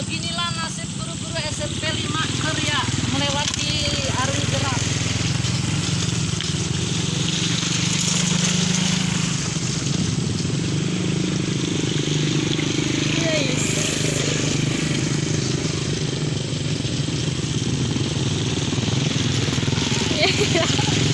Beginilah nasib guru-guru SMP 5 Korea melewati arus deras. Iya.